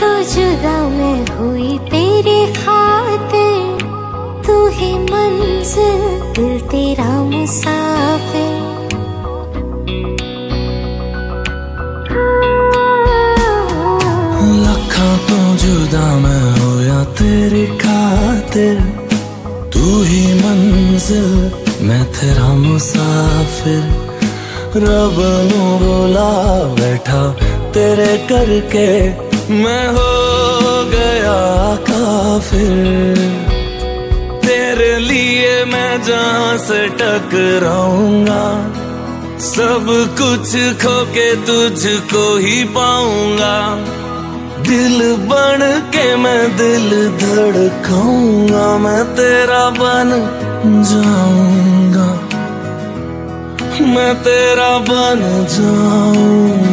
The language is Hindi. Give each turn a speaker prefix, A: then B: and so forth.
A: तो जुदा मैं हुई तेरे खातिर तू ही मंजिल, दिल तेरा मुसाफिर।
B: लखा तो जुदा मैं हो या तेरी खातिर तू ही मंजिल मैं तेरा मुसाफिर रब नु बोला, बैठा तेरे करके। मैं हो गया काफिर। तेरे लिए मैं जहाँ से टकराऊँगा, सब कुछ खो के तुझको ही पाऊँगा। दिल बन के मैं दिल धड़काऊँगा, मैं तेरा बन जाऊँगा। मैं तेरा बन जाऊँगा